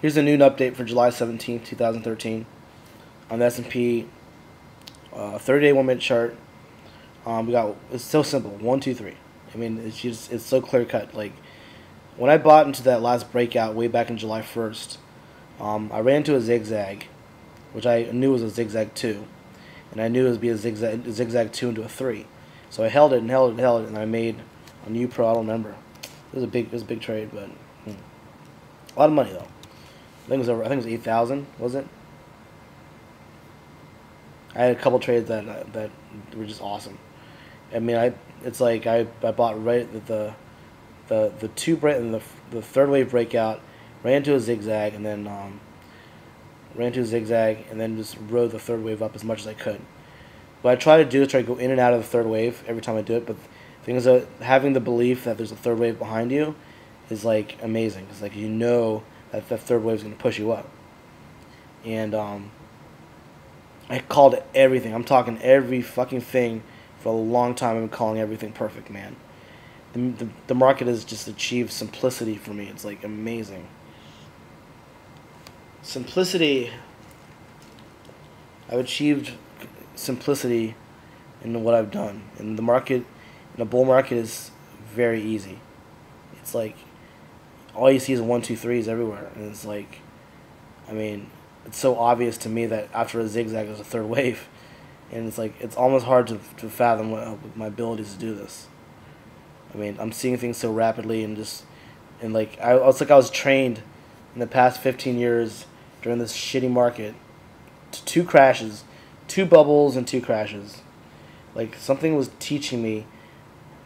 Here's a noon update for July 17th, 2013 on the S&P uh, 30-day one-minute chart. Um, we got it's so simple one two three. I mean it's just it's so clear cut. Like when I bought into that last breakout way back in July 1st, um, I ran into a zigzag, which I knew was a zigzag two, and I knew it would be a zigzag zigzag two into a three. So I held it and held it and held it, and I made a new pro. I. It was a big it was a big trade, but hmm. a lot of money though. I think it was over. I think it was eight thousand. Was it? I had a couple trades that uh, that were just awesome. I mean, I it's like I, I bought right the the the two break and the the third wave breakout, ran into a zigzag and then um, ran into a zigzag and then just rode the third wave up as much as I could. What I try to do is try to go in and out of the third wave every time I do it. But the thing that having the belief that there's a third wave behind you is like amazing. It's like you know that the third wave is going to push you up. And um, I called it everything. I'm talking every fucking thing for a long time. I've been calling everything perfect, man. The, the, the market has just achieved simplicity for me. It's like amazing. Simplicity. I've achieved simplicity in what I've done. And the market, in a bull market, is very easy. It's like all you see is one, two, threes everywhere, and it's like, I mean, it's so obvious to me that after a zigzag there's a third wave, and it's like it's almost hard to to fathom what, my abilities to do this. I mean, I'm seeing things so rapidly and just and like I it's like I was trained in the past 15 years during this shitty market to two crashes, two bubbles and two crashes. Like something was teaching me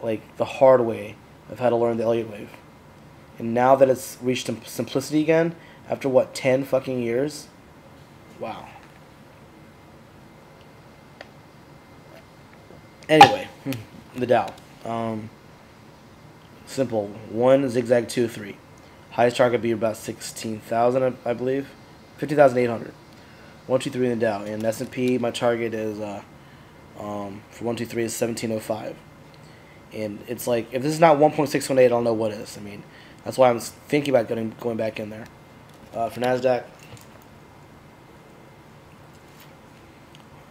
like the hard way of how to learn the Elliott wave. And now that it's reached simplicity again, after what, 10 fucking years, Wow. Anyway, the Dow. Um, simple. One zigzag two three. Highest target be about sixteen thousand, I, I believe, fifteen thousand eight hundred. One two three in the Dow. And S and P, my target is uh, um, for one two three is seventeen oh five. And it's like if this is not one point six one eight, I don't know what is. I mean, that's why I'm thinking about getting going back in there. Uh, for Nasdaq,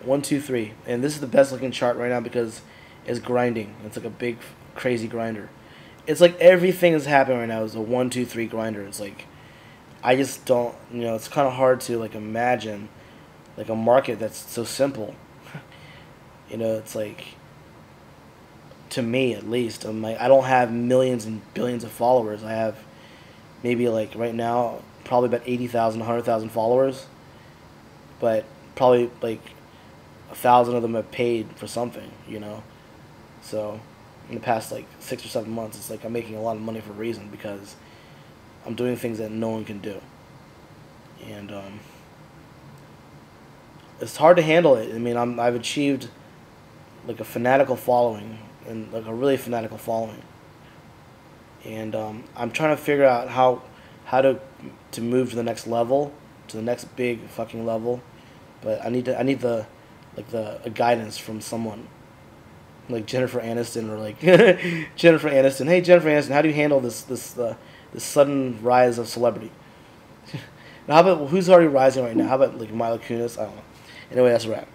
One, two, three. And this is the best looking chart right now because it's grinding. It's like a big, crazy grinder. It's like everything that's happening right now is a one, two, three grinder. It's like, I just don't, you know, it's kind of hard to like imagine like a market that's so simple. you know, it's like, to me at least, I'm like, I don't have millions and billions of followers. I have maybe like right now, probably about 80,000, 100,000 followers. But probably like a thousand of them have paid for something, you know. So in the past like six or seven months, it's like I'm making a lot of money for a reason because I'm doing things that no one can do, and um, it's hard to handle it. I mean, I'm I've achieved like a fanatical following and like a really fanatical following, and um, I'm trying to figure out how how to to move to the next level, to the next big fucking level, but I need to I need the like the a guidance from someone like Jennifer Aniston or like Jennifer Aniston. Hey Jennifer Aniston, how do you handle this this uh, this sudden rise of celebrity? now, how about who's already rising right now? How about like Mila Kunis? I don't know. Anyway, that's a wrap.